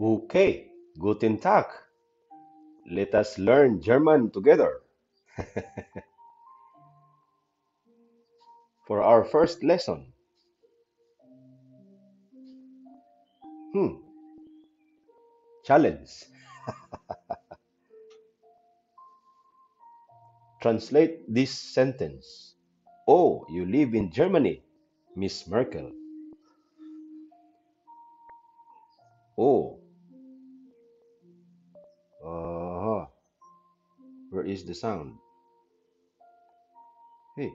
Okay, guten Tag. Let us learn German together. For our first lesson, hmm, challenge. Translate this sentence. Oh, you live in Germany, Miss Merkel. Oh, where is the sound? Hey,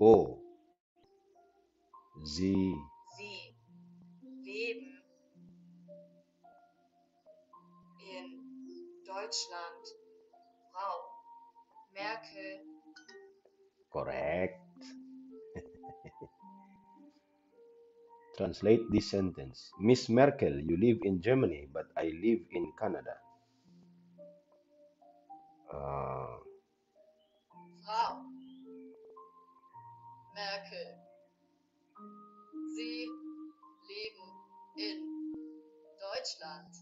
oh, Sie Sie leben. In Deutschland. Frau. Merkel, correct. Translate this sentence. Miss Merkel, you live in Germany, but I live in Canada. Uh, Frau Merkel, Sie leben in Deutschland.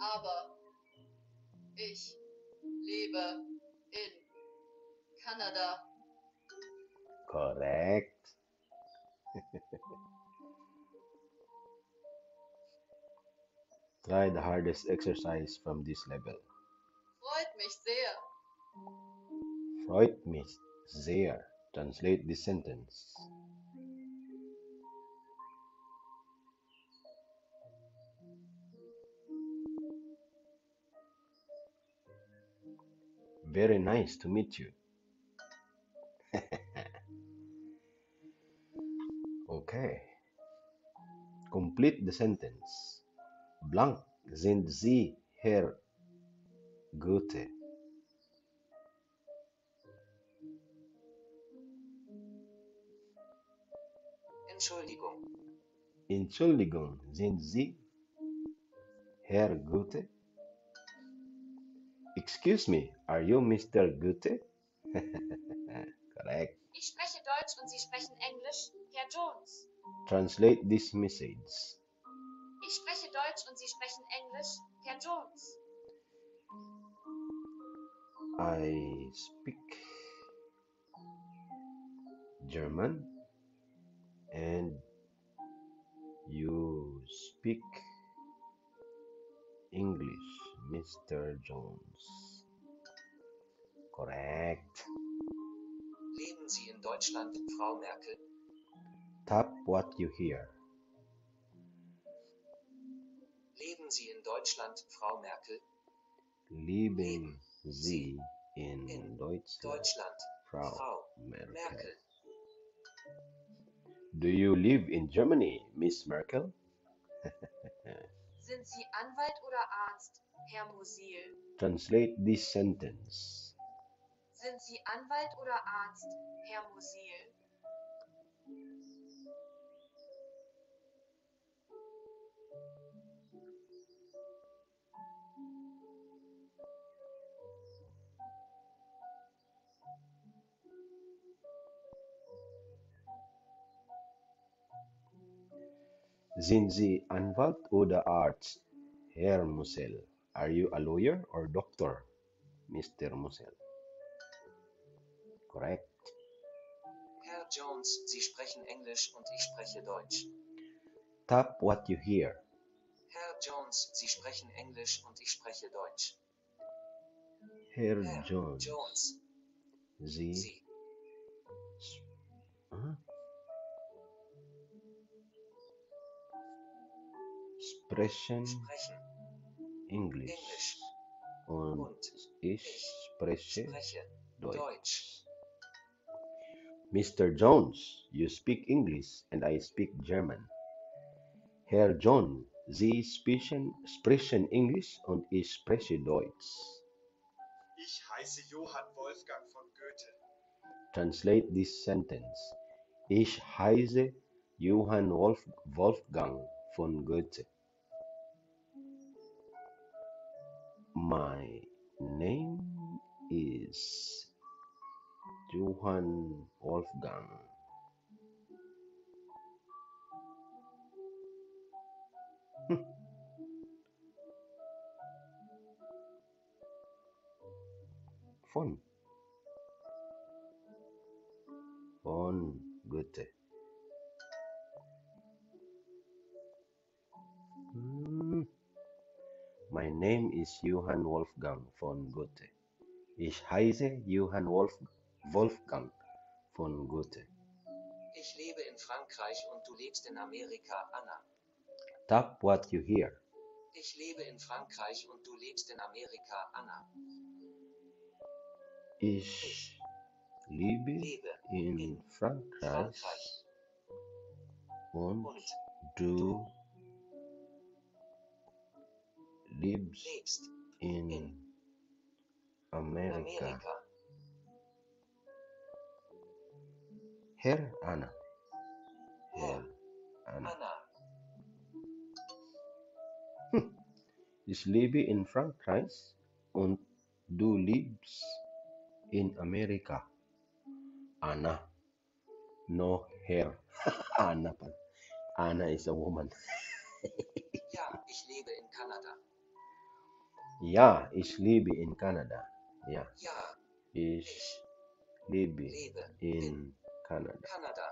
Aber ich lebe in Kanada. correct. Try the hardest exercise from this level. Freut mich sehr. Freut mich sehr. Translate this sentence. Very nice to meet you. Okay. Complete the sentence. Blank sind Sie, Herr Goethe. Entschuldigung. Entschuldigung, sind Sie, Herr Goethe? Excuse me, are you Mr. Goethe? Correct. Ich spreche Deutsch und Sie sprechen Englisch, Herr Jones. Translate this message. Ich spreche Deutsch und Sie sprechen Englisch, Herr Jones. I speak German and you speak English, Mr. Jones. Correct. Leben Sie in Deutschland, Frau Merkel? Tap what you hear. Leben Sie in Deutschland, Frau Merkel? Leben Sie in In Deutschland, Deutschland, Frau Frau Merkel. Merkel. Do you live in Germany, Miss Merkel? Sind Sie Anwalt oder Arzt, Herr Musil? Translate this sentence. Sind Sie Anwalt oder Arzt, Herr Musil? Sind Sie Anwalt oder Arzt, Herr Mussel? Are you a lawyer or doctor, Mr. Mussel? Correct. Herr Jones, Sie sprechen Englisch und ich spreche Deutsch. Tap what you hear. Herr Jones, Sie sprechen Englisch und ich spreche Deutsch. Herr Herr Jones, Jones, Sie Sie Huh? Sprechen sprechen Englisch Englisch und und ich spreche spreche Deutsch. Deutsch. Mr. Jones, you speak English and I speak German. Herr John, Sie sprechen, sprechen Englisch und ich spreche Deutsch. Ich heiße Johann Wolfgang von Goethe. Translate this sentence. Ich heiße Johann Wolf, Wolfgang von Goethe. My name is Johann Wolfgang name is Johann Wolfgang von Goethe. Ich heiße Johann Wolf Wolfgang von Goethe. Ich lebe in Frankreich und du lebst in Amerika, Anna. Tap what you hear. Ich lebe in Frankreich und du lebst in Amerika, Anna. Ich lebe Lebe in Frankreich Frankreich und und du lebst lebst in America. Herr Anna. Herr Anna. Ich lebe in Frankreich und du lebst in Amerika. Anna. No Herr. Anna. Anna is a woman. Ja, ich lebe in Kanada. Ja, ich lebe in Kanada. Ja, Ja, ich ich lebe lebe in Kanada. Kanada.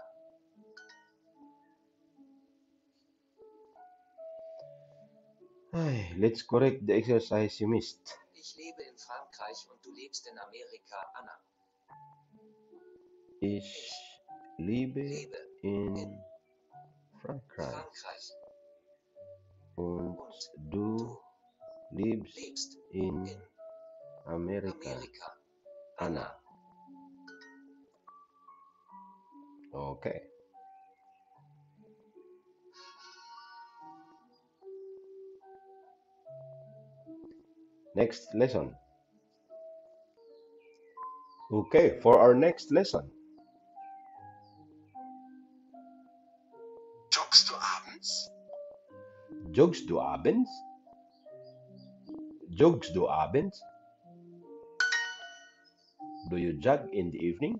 Ay, let's correct the exercise you missed. Ich lebe in Frankreich und du lebst in Amerika, Anna. Ich lebe Lebe in Frankreich Frankreich und und du lebst lebst in. Amerika, Anna. Okay. Next lesson. Okay, for our next lesson. Joggst du abends? Joggst du abends? Joggst du abends? Do you jog in the evening?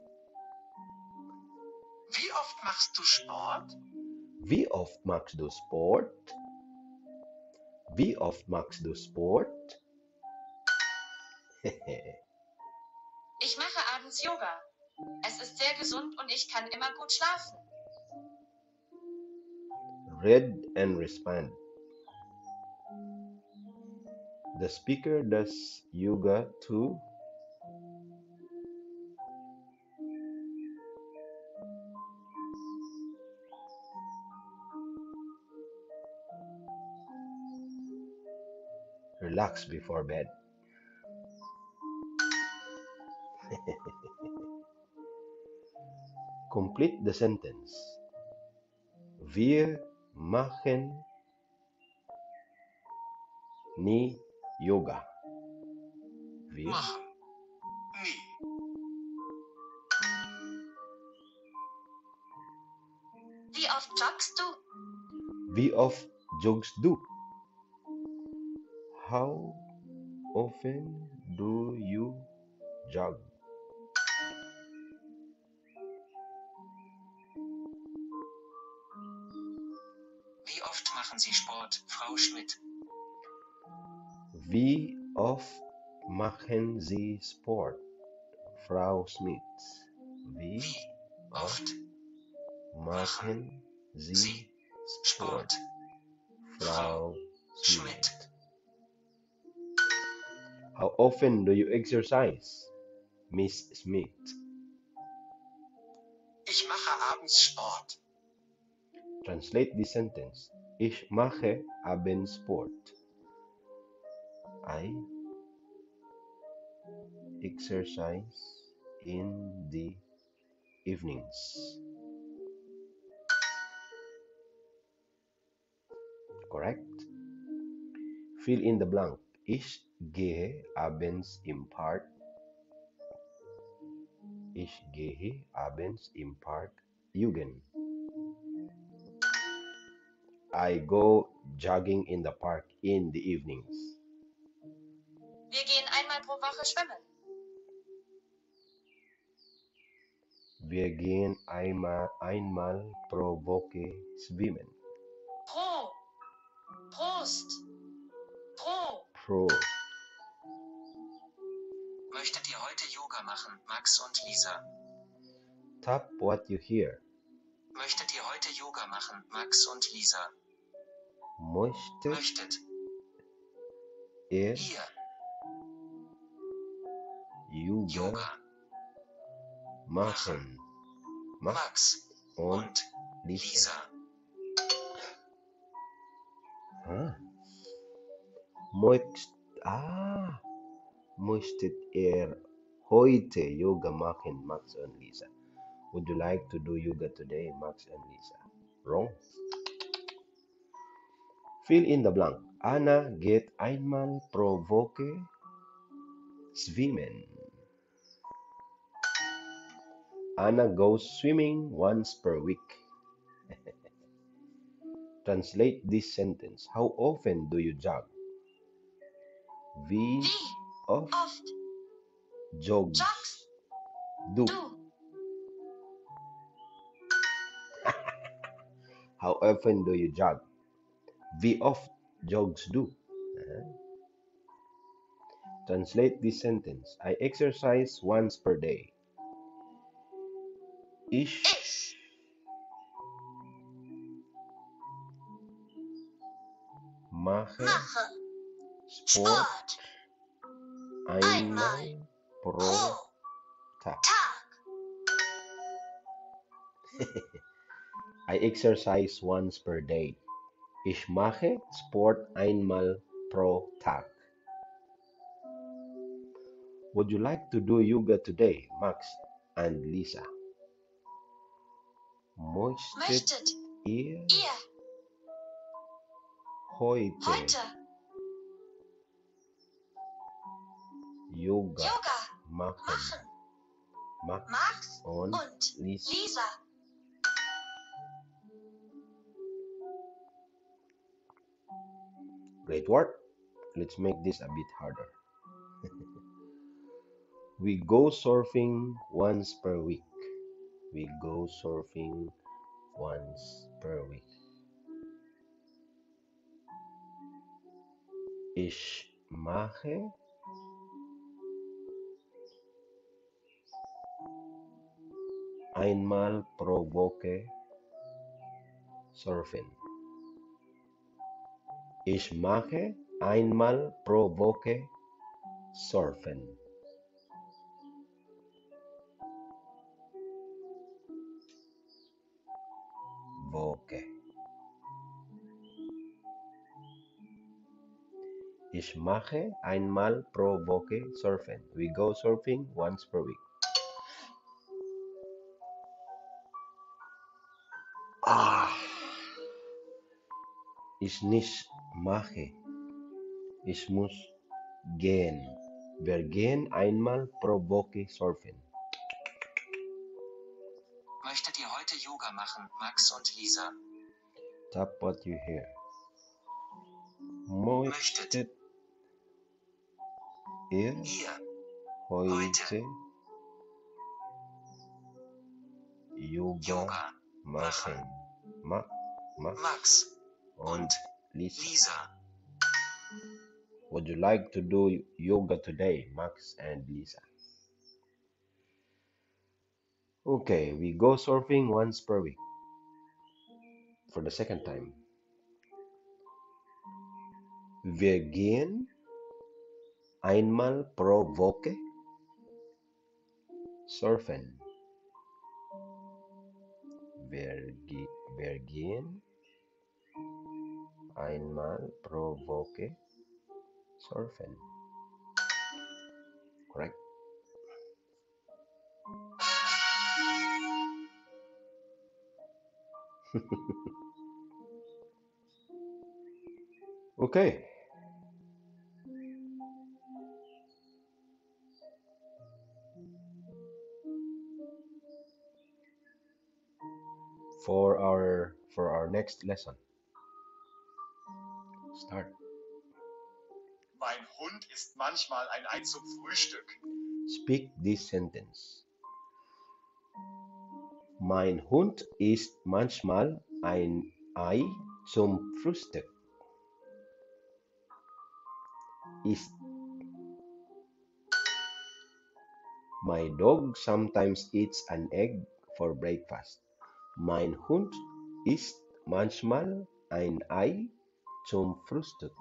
Wie oft machst du Sport? Wie oft machst du Sport? Wie oft machst du Sport? Ich mache abends Yoga. Es ist sehr gesund und ich kann immer gut schlafen. Read and respond. The speaker does yoga too. Relax before bed. Complete the sentence. Wir machen nie Yoga. Machen. Nie. Wie oft joggst du? Wie oft joggst du? How often do you jog? Wie oft machen Sie Sport, Frau Schmidt? Wie oft machen Sie Sport, Frau Smith? Wie oft machen Sie Sport, Frau Schmidt? How often do you exercise, Miss Smith? Ich mache abends Sport. Translate this sentence. Ich mache abends Sport. I exercise in the evenings. Correct? Fill in the blank. Ich gehe abends im Park. Ich gehe abends im Park joggen. I go jogging in the park in the evenings. Woche schwimmen. Wir gehen einmal, einmal pro Woche schwimmen. Pro. Prost. Pro. Pro. Möchtet ihr heute Yoga machen, Max und Lisa? Tap what you hear. Möchtet ihr heute Yoga machen, Max und Lisa? Möchtet Möchtet ihr ihr Yoga Yoga machen? Max und. Lisa? Ah. Möcht, ah. Möchtet ihr heute Yoga machen, Max und Lisa? Would you like to do yoga today, Max and Lisa? Wrong. Fill in the blank. Anna geht einmal pro Woche schwimmen. Anna goes swimming once per week. Translate this sentence. How often do you jog? Oft oft jogs du? How often do you jog? Wie oft jogs do. Uh-huh. Translate this sentence. I exercise once per day. Ich Ich mache mache Sport Sport einmal pro pro Tag. Tag. I exercise once per day. Ich mache Sport einmal pro Tag. Would you like to do yoga today, Max and Lisa? Möchtet ihr heute Yoga machen? Max und und Lisa? Lisa. Great work. Let's make this a bit harder. we go surfing once per week. We go surfing once per week. Ich mache einmal pro Woche surfen. Ich mache einmal pro Woche surfen. Woche. Ich mache einmal pro Woche surfen. We go surfing once per week. Ah. Ich nicht mache. Ich muss gehen. Wir gehen einmal pro Woche surfen. Machen, Max und Lisa? Tap what you hear. Möchtet Möchtet ihr ihr heute Yoga Yoga machen? Ma, ma, Max und Lisa. Lisa? Would you like to do yoga today, Max and Lisa? Okay, we go surfing once per week. For the second time. Wir gehen einmal pro Woche surfen. Wir, wir gehen einmal pro Woche surfen. Correct. okay. For our for our next lesson. Start. Mein Hund isst manchmal ein Ei zum Frühstück. Speak this sentence. Mein Hund isst manchmal ein Ei zum Frühstück. Ist. My dog sometimes eats an egg for breakfast. Mein Hund isst manchmal ein Ei zum Frühstück.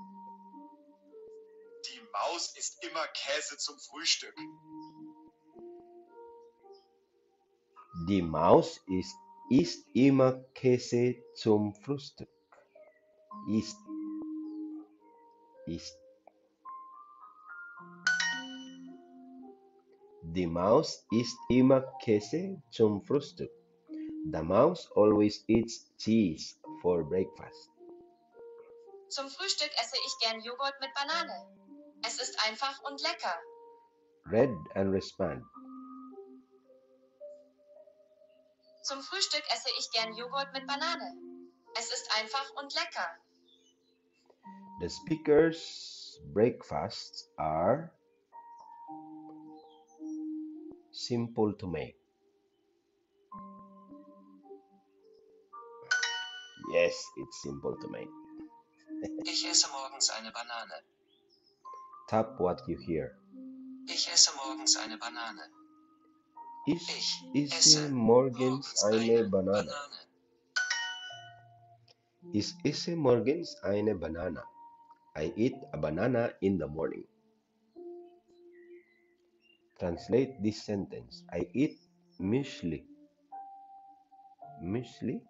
Die Maus isst immer Käse zum Frühstück. Die Maus isst, isst immer Käse zum Frühstück. Ist. Ist. Die Maus isst immer Käse zum Frühstück. The mouse always eats cheese for breakfast. Zum Frühstück esse ich gern Joghurt mit Banane. Es ist einfach und lecker. Read and respond. Zum Frühstück esse ich gern Joghurt mit Banane. Es ist einfach und lecker. The speaker's breakfasts are simple to make. Yes, it's simple to make. Ich esse morgens eine Banane. Tap what you hear. Ich esse morgens eine Banane. Ich Ich esse morgens eine Banane. Banane. Ich esse morgens eine Banana. I eat a banana in the morning. Translate this sentence. I eat muesli. Muesli?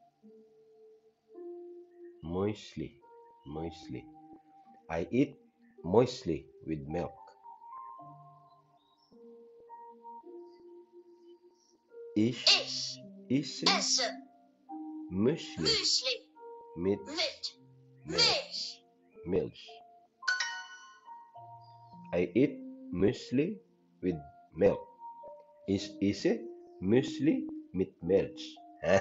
Muesli. Muesli. I eat muesli with milk. Ich Ich esse esse Muesli Müsli mit mit Milch. Milch. Milch. I eat muesli with milk. Ich esse Müsli mit Milch.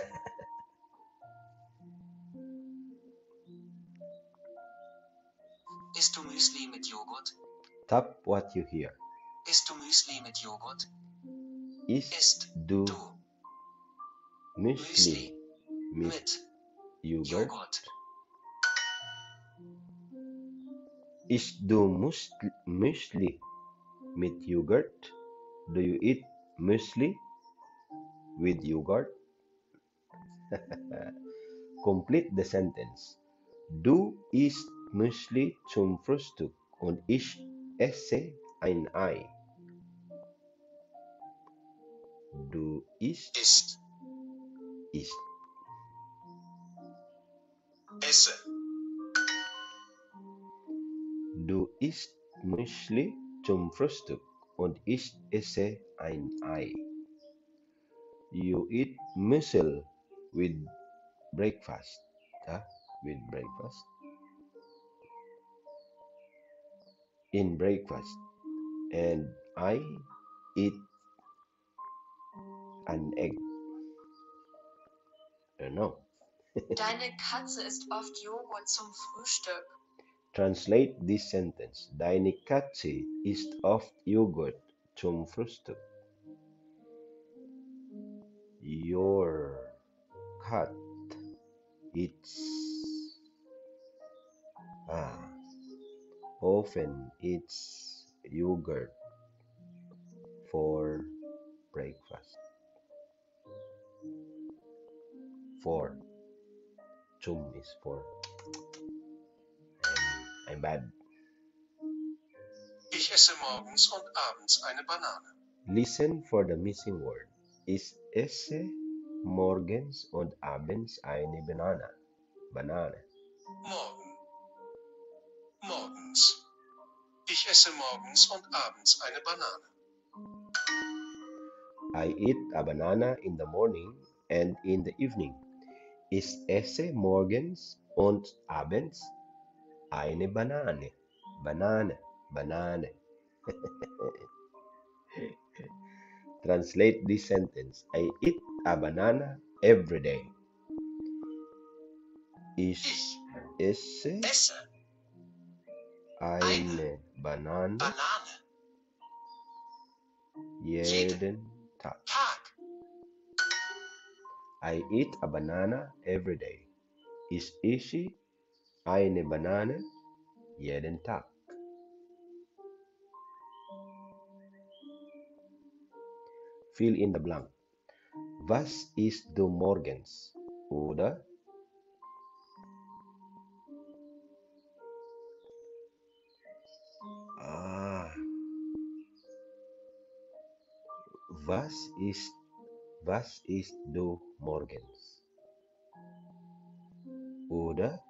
Isst du Müsli mit Joghurt? Tap what you hear. Isst du Müsli mit Joghurt? Isst du Müsli Müsli mit Joghurt? Joghurt? Isst du Müsli, Müsli mit Yogurt? Do you eat muesli with yogurt? Complete the sentence. Du isst Müsli zum Frühstück und ich esse ein Ei. Du isst, Ist. isst. Esse. Du isst Müsli zum Frühstück und ich esse ein Ei. You eat muesli with breakfast. Huh? With breakfast. In breakfast. And I eat an egg. I don't know. Deine Katze isst oft Joghurt zum Frühstück. Translate this sentence. Deine Katze isst oft Joghurt zum Frühstück. Your cat eats ah, often eats yogurt for breakfast. For. Zum is for. I'm, I'm bad. Ich esse morgens und abends eine Banane. Listen for the missing word. Ich esse morgens und abends eine Banane. Banane. Morgen. Morgens. Ich esse morgens und abends eine Banane. I eat a banana in the morning and in the evening. Ich esse morgens und abends eine Banane. Banane. Banane. Translate this sentence. I eat a banana every day. Ich esse eine Banane. jeden Tag. I eat a banana every day. Is ishi a banana jeden tak. Fill in the blank. Was isst du morgens? Oder Ah. Was isst was isst du morgens? Oder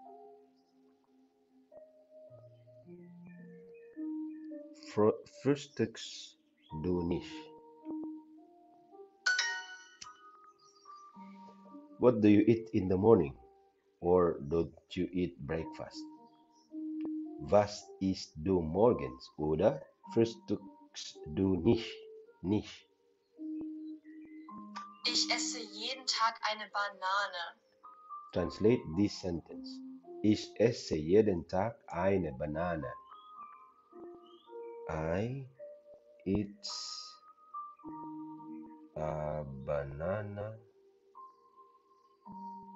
fr frühstückst du nicht? What do you eat in the morning? Or don't you eat breakfast? Was isst du morgens? Oder frühstückst du nicht? Nicht. Tag eine Banane. Translate this sentence. Ich esse jeden Tag eine Banane. I eat a banana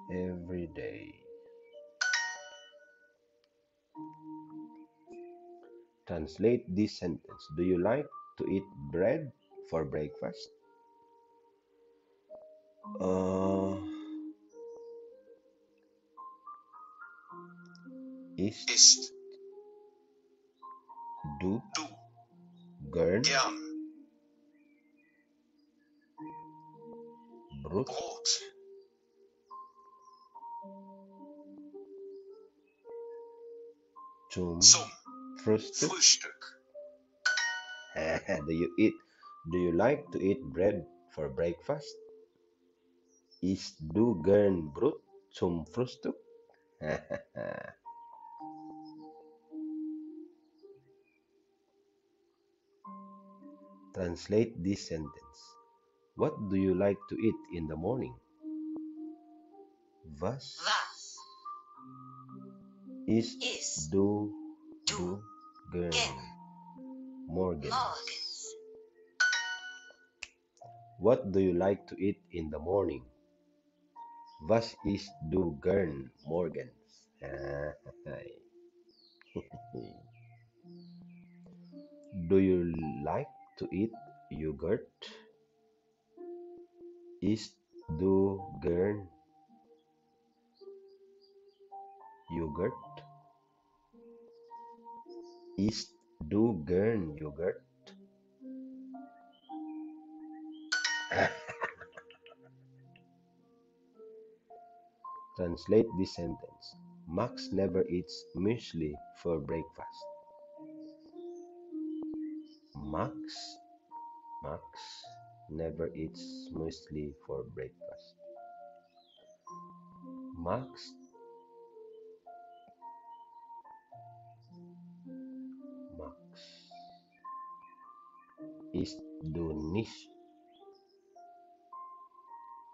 every day. Translate this sentence. Do you like to eat bread for breakfast? Uh, ist Isst du du gern gern Brot Brot zum zum Frühstück? Frühstück? do you eat do you like to eat bread for breakfast? Isst du gern Brot zum Frühstück? Translate this sentence. What do you like to eat in the morning? Was Was isst isst du du du gern gern morgens? morgens? What do you like to eat in the morning? Was isst du gern morgens? do you like to eat yogurt? Isst du gern yogurt? Isst du gern yogurt? Translate this sentence. Max never eats muesli for breakfast. Max Max never eats muesli for breakfast. Max Max isst du nicht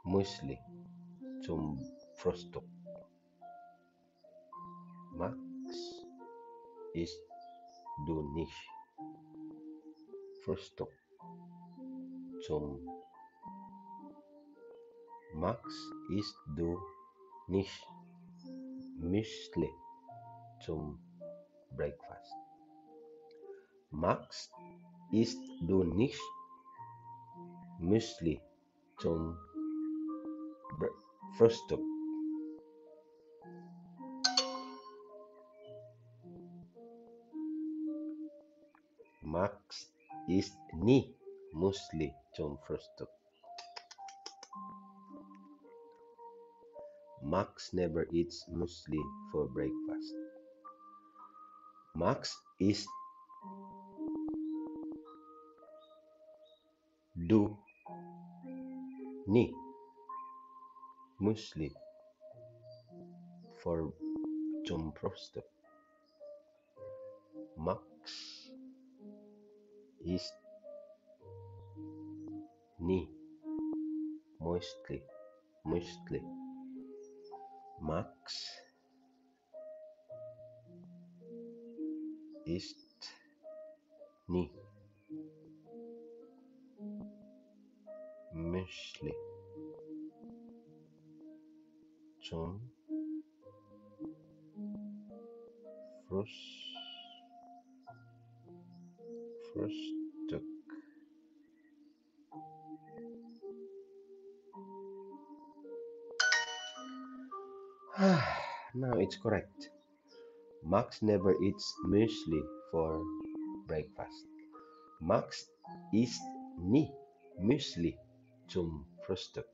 Muesli zum Frühstück. Max isst du nicht Frühstück zum Max isst du nicht Müsli. Zum Breakfast. Max isst du nicht Müsli. Zum Bre Isst nie Müsli zum Frühstück. Max never eats muesli for breakfast. Max is do nie Müsli for zum Frühstück. Max isst nie Müsli. Müsli. Max isst nie Müsli zum first duck. now it's correct. Max never eats muesli for breakfast. Max eats ni muesli zum Frühstück.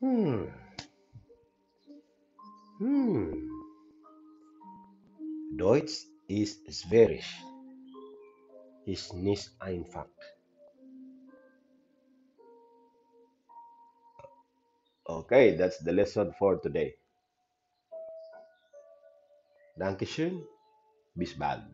Hmm. Deutsch ist schwierig. Ist nicht einfach. Okay, that's the lesson for today. Dankeschön. Bis bald.